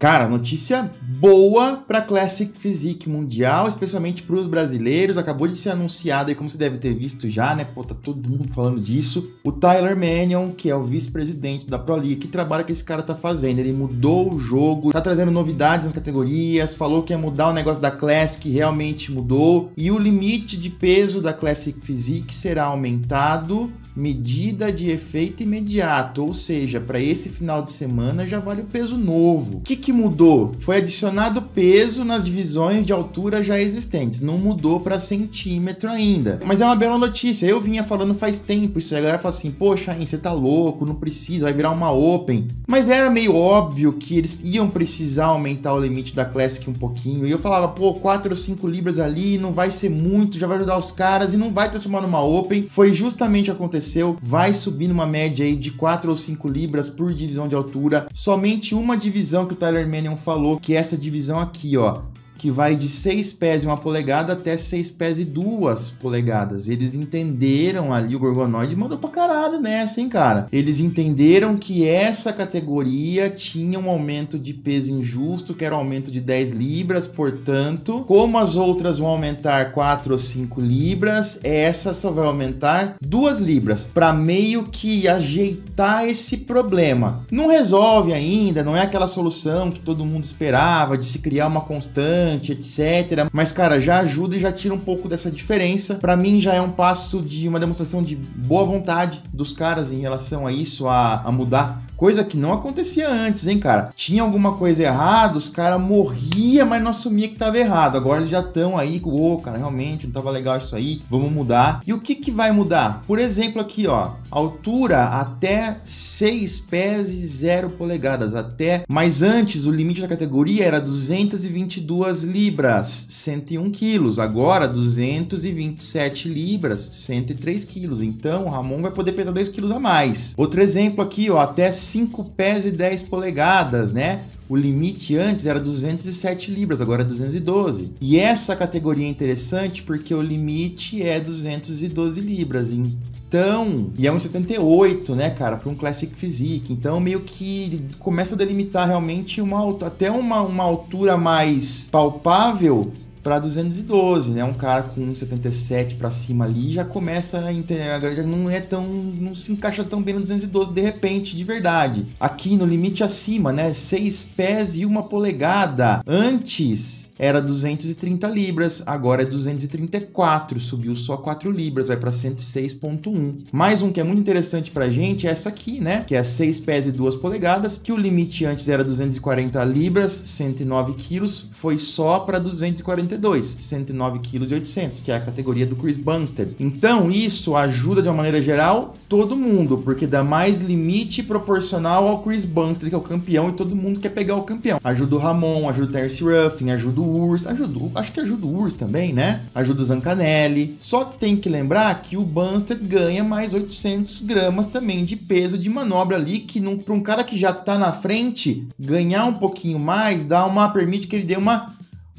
Cara, notícia boa para Classic Physique Mundial, especialmente para os brasileiros. Acabou de ser anunciado aí, como você deve ter visto já, né? Pô, tá todo mundo falando disso. O Tyler Mannion, que é o vice-presidente da Pro League, que trabalho que esse cara tá fazendo. Ele mudou o jogo, tá trazendo novidades nas categorias, falou que ia mudar o negócio da Classic, realmente mudou. E o limite de peso da Classic Physique será aumentado medida de efeito imediato, ou seja, para esse final de semana já vale o peso novo. O que, que mudou? Foi adicionado peso nas divisões de altura já existentes, não mudou para centímetro ainda. Mas é uma bela notícia, eu vinha falando faz tempo isso, a galera fala assim, poxa, você tá louco, não precisa, vai virar uma Open. Mas era meio óbvio que eles iam precisar aumentar o limite da Classic um pouquinho, e eu falava, pô, 4 ou 5 libras ali, não vai ser muito, já vai ajudar os caras e não vai transformar numa Open. Foi justamente acontecer aconteceu, vai subir numa média aí de 4 ou 5 libras por divisão de altura. Somente uma divisão que o Tyler Mannion falou, que essa divisão aqui, ó, que vai de 6 pés e 1 polegada até 6 pés e 2 polegadas. Eles entenderam ali, o Gorgonoid mandou pra caralho nessa, hein, cara. Eles entenderam que essa categoria tinha um aumento de peso injusto, que era um aumento de 10 libras, portanto, como as outras vão aumentar 4 ou 5 libras, essa só vai aumentar 2 libras, para meio que ajeitar esse problema. Não resolve ainda, não é aquela solução que todo mundo esperava de se criar uma constante etc. Mas, cara, já ajuda e já tira um pouco dessa diferença. Para mim, já é um passo de uma demonstração de boa vontade dos caras em relação a isso, a, a mudar Coisa que não acontecia antes, hein, cara? Tinha alguma coisa errada, os caras morria, mas não assumia que tava errado. Agora eles já estão aí ô, oh, cara, realmente não tava legal isso aí, vamos mudar. E o que que vai mudar? Por exemplo, aqui, ó, altura até 6 pés e 0 polegadas, até. Mas antes o limite da categoria era 222 libras, 101 quilos. Agora 227 libras, 103 quilos. Então o Ramon vai poder pesar 2 quilos a mais. Outro exemplo aqui, ó, até 5 pés e 10 polegadas, né? O limite antes era 207 libras, agora é 212. E essa categoria é interessante porque o limite é 212 libras. Então, e é um 78, né, cara, para um Classic Physique. Então, meio que começa a delimitar realmente uma até uma, uma altura mais palpável para 212, né? Um cara com 77 para cima ali já começa a já não é tão não se encaixa tão bem no 212 de repente, de verdade. Aqui no limite acima, né? 6 pés e uma polegada. Antes era 230 libras, agora é 234, subiu só 4 libras, vai para 106.1. Mais um que é muito interessante pra gente é essa aqui, né? Que é 6 pés e 2 polegadas, que o limite antes era 240 libras, 109 quilos, foi só para 242, 109 quilos e 800, que é a categoria do Chris Bumstead. Então isso ajuda de uma maneira geral todo mundo, porque dá mais limite proporcional ao Chris Bumstead, que é o campeão, e todo mundo quer pegar o campeão. Ajuda o Ramon, ajuda o Terence Ruffin, ajuda o Urs, ajuda, acho que ajuda o Urs também, né? Ajuda o Zancanelli. Só que tem que lembrar que o Bunstead ganha mais 800 gramas também de peso de manobra ali, que para um cara que já tá na frente, ganhar um pouquinho mais dá uma permite que ele dê uma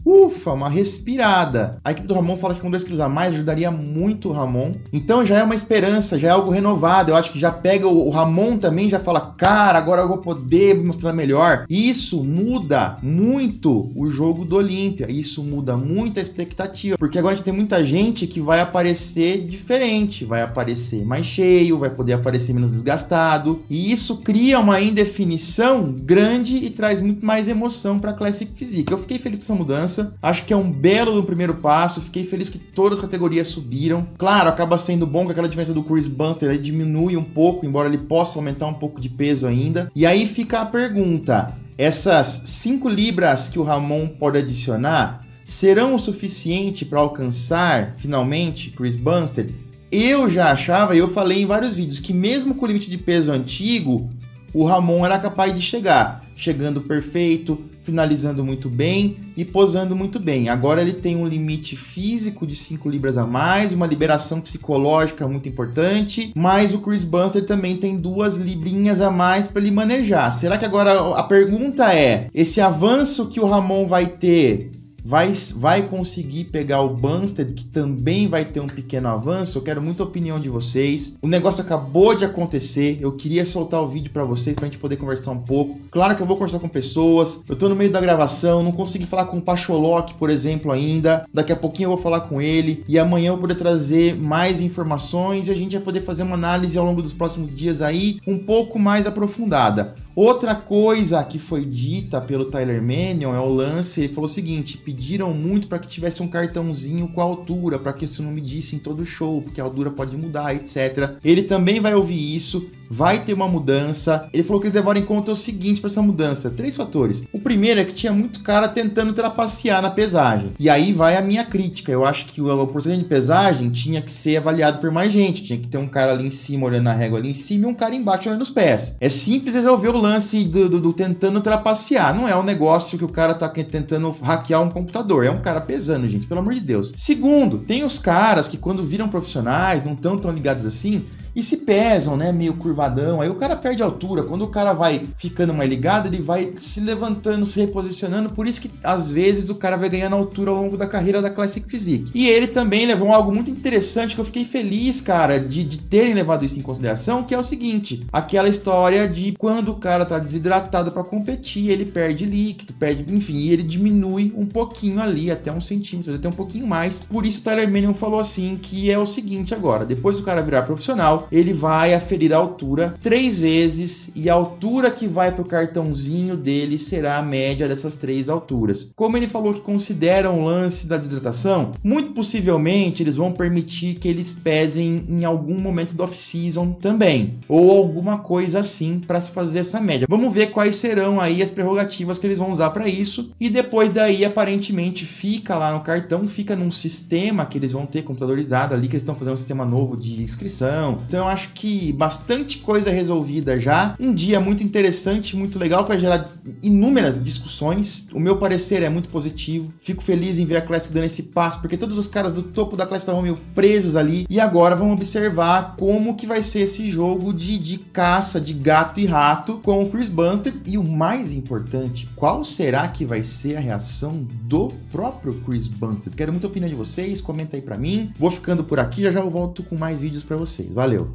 Ufa, uma respirada. A equipe do Ramon fala que com 2 quilos a mais ajudaria muito o Ramon. Então já é uma esperança, já é algo renovado. Eu acho que já pega o, Ramon também, já fala, cara, agora eu vou poder mostrar melhor. Isso muda muito o jogo do Olímpia. Isso muda muito a expectativa. Porque agora a gente tem muita gente que vai aparecer diferente. Vai aparecer mais cheio, vai poder aparecer menos desgastado. E isso cria uma indefinição grande e traz muito mais emoção para a Classic Physique. Eu fiquei feliz com essa mudança Acho que é um belo primeiro passo. Fiquei feliz que todas as categorias subiram. Claro, acaba sendo bom que aquela diferença do Chris Bunster aí diminui um pouco, embora ele possa aumentar um pouco de peso ainda. E aí fica a pergunta: essas 5 libras que o Ramon pode adicionar serão o suficiente para alcançar finalmente Chris Bumstead? Eu já achava, e eu falei em vários vídeos, que mesmo com o limite de peso antigo, o Ramon era capaz de chegar, chegando perfeito, finalizando muito bem e posando muito bem. Agora ele tem um limite físico de 5 libras a mais, uma liberação psicológica muito importante, mas o Chris Buster também tem duas librinhas a mais para ele manejar. Será que agora a pergunta é: esse avanço que o Ramon vai ter vai, vai conseguir pegar o Bunsted, que também vai ter um pequeno avanço? Eu quero muita opinião de vocês. O negócio acabou de acontecer, eu queria soltar o vídeo para vocês pra gente poder conversar um pouco. Claro que eu vou conversar com pessoas, eu tô no meio da gravação, não consegui falar com o Pacholok, por exemplo, ainda. Daqui a pouquinho eu vou falar com ele e amanhã eu vou poder trazer mais informações e a gente vai poder fazer uma análise ao longo dos próximos dias aí um pouco mais aprofundada. Outra coisa que foi dita pelo Tyler Mannion é o lance, ele falou o seguinte, pediram muito para que tivesse um cartãozinho com a altura, para que isso não me disse em todo show, porque a altura pode mudar, etc. Ele também vai ouvir isso, vai ter uma mudança. Ele falou que eles levaram em conta o seguinte para essa mudança: três fatores. O primeiro é que tinha muito cara tentando trapacear na pesagem. E aí vai a minha crítica. Eu acho que o porcentagem de pesagem tinha que ser avaliado por mais gente. Tinha que ter um cara ali em cima olhando a régua ali em cima e um cara embaixo olhando os pés. É simples resolver o lance do, do, do tentando trapacear. Não é um negócio que o cara tá tentando hackear um computador. É um cara pesando, gente, pelo amor de Deus. Segundo, tem os caras que quando viram profissionais, não estão tão ligados assim, e se pesam, né? Meio curvadão. Aí o cara perde altura. Quando o cara vai ficando mais ligado, ele vai se levantando, se reposicionando. Por isso que às vezes o cara vai ganhando altura ao longo da carreira da Classic Physique. E ele também levou algo muito interessante que eu fiquei feliz, cara, de, de terem levado isso em consideração, que é o seguinte: aquela história de quando o cara tá desidratado para competir, ele perde líquido, perde, enfim, ele diminui um pouquinho ali, até um centímetro, até um pouquinho mais. Por isso o Tyler Mannion falou assim que é o seguinte agora: depois do cara virar profissional ele vai aferir a altura três vezes e a altura que vai para o cartãozinho dele será a média dessas três alturas. Como ele falou que considera um lance da desidratação, muito possivelmente eles vão permitir que eles pesem em algum momento do off-season também, ou alguma coisa assim para se fazer essa média. Vamos ver quais serão aí as prerrogativas que eles vão usar para isso e depois daí aparentemente fica lá no cartão, fica num sistema que eles vão ter computadorizado ali que eles estão fazendo um sistema novo de inscrição, então eu acho que bastante coisa resolvida já. Um dia muito interessante, muito legal, que vai gerar inúmeras discussões. O meu parecer é muito positivo. Fico feliz em ver a Classic dando esse passo, porque todos os caras do topo da Classic estavam meio presos ali. E agora vamos observar como que vai ser esse jogo de, de caça de gato e rato com o Chris Bumstead. E o mais importante, qual será que vai ser a reação do próprio Chris Bumstead? Quero muita opinião de vocês, comenta aí pra mim. Vou ficando por aqui, já já eu volto com mais vídeos para vocês. Valeu!